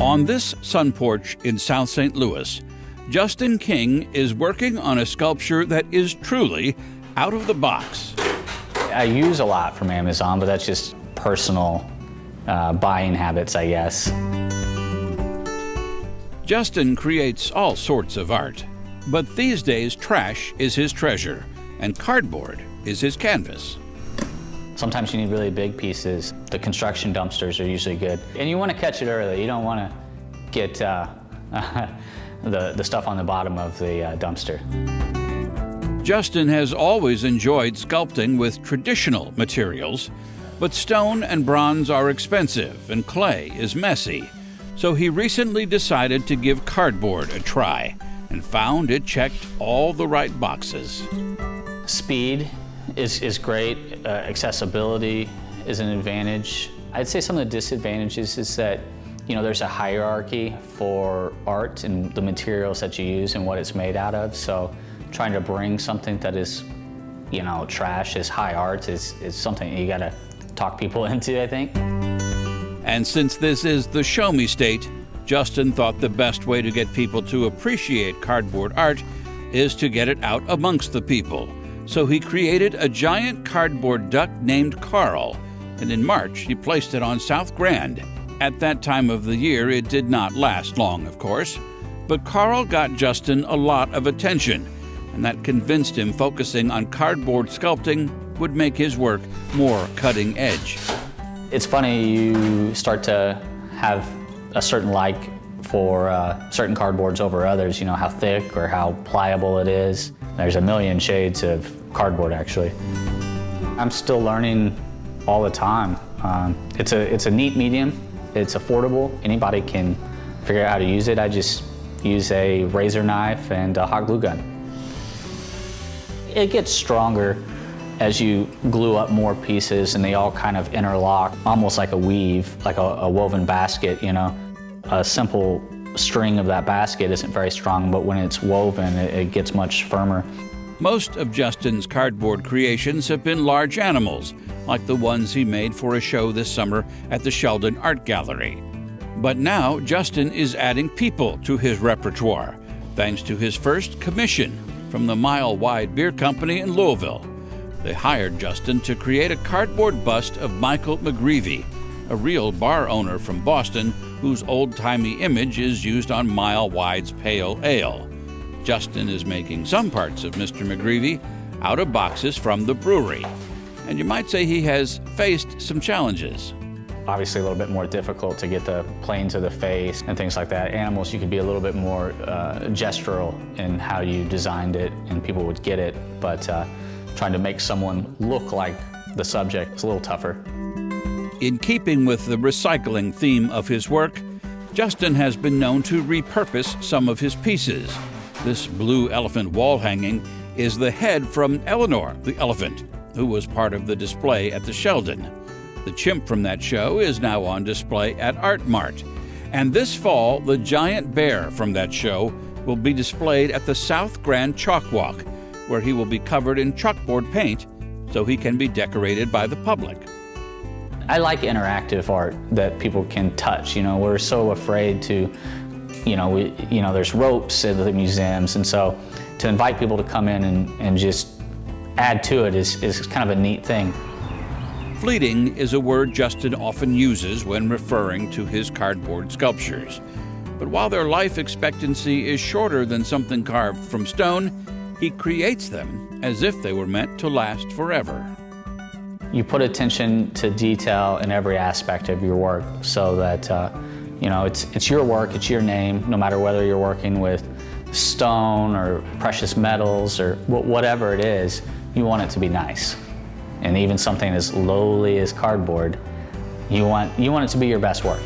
On this sun porch in South St. Louis, Justin King is working on a sculpture that is truly out of the box. I use a lot from Amazon, but that's just personal uh, buying habits, I guess. Justin creates all sorts of art, but these days trash is his treasure and cardboard is his canvas. Sometimes you need really big pieces. The construction dumpsters are usually good. And you want to catch it early. You don't want to get uh, the, the stuff on the bottom of the uh, dumpster. Justin has always enjoyed sculpting with traditional materials, but stone and bronze are expensive and clay is messy. So he recently decided to give cardboard a try and found it checked all the right boxes. Speed is, is great. Uh, accessibility is an advantage. I'd say some of the disadvantages is that you know, there's a hierarchy for art and the materials that you use and what it's made out of. So trying to bring something that is, you know, trash is high art is, is something you gotta talk people into, I think. And since this is the show me state, Justin thought the best way to get people to appreciate cardboard art is to get it out amongst the people so he created a giant cardboard duck named Carl, and in March he placed it on South Grand. At that time of the year, it did not last long, of course, but Carl got Justin a lot of attention, and that convinced him focusing on cardboard sculpting would make his work more cutting edge. It's funny, you start to have a certain like for uh, certain cardboards over others, you know, how thick or how pliable it is. There's a million shades of cardboard actually. I'm still learning all the time. Um, it's, a, it's a neat medium, it's affordable, anybody can figure out how to use it. I just use a razor knife and a hot glue gun. It gets stronger as you glue up more pieces and they all kind of interlock, almost like a weave, like a, a woven basket, you know. A simple string of that basket isn't very strong, but when it's woven, it, it gets much firmer. Most of Justin's cardboard creations have been large animals, like the ones he made for a show this summer at the Sheldon Art Gallery. But now Justin is adding people to his repertoire, thanks to his first commission from the Mile Wide Beer Company in Louisville. They hired Justin to create a cardboard bust of Michael McGreevy, a real bar owner from Boston whose old timey image is used on Mile Wide's Pale Ale. Justin is making some parts of Mr. McGreevy out of boxes from the brewery. And you might say he has faced some challenges. Obviously a little bit more difficult to get the plane to the face and things like that. Animals, you could be a little bit more uh, gestural in how you designed it and people would get it, but uh, trying to make someone look like the subject is a little tougher. In keeping with the recycling theme of his work, Justin has been known to repurpose some of his pieces. This blue elephant wall hanging is the head from Eleanor the elephant, who was part of the display at the Sheldon. The chimp from that show is now on display at Art Mart. And this fall, the giant bear from that show will be displayed at the South Grand Chalk Walk, where he will be covered in chalkboard paint so he can be decorated by the public. I like interactive art that people can touch. You know, we're so afraid to you know, we, you know, there's ropes at the museums, and so to invite people to come in and, and just add to it is, is kind of a neat thing. Fleeting is a word Justin often uses when referring to his cardboard sculptures. But while their life expectancy is shorter than something carved from stone, he creates them as if they were meant to last forever. You put attention to detail in every aspect of your work so that uh, you know, it's, it's your work, it's your name, no matter whether you're working with stone or precious metals or whatever it is, you want it to be nice. And even something as lowly as cardboard, you want, you want it to be your best work.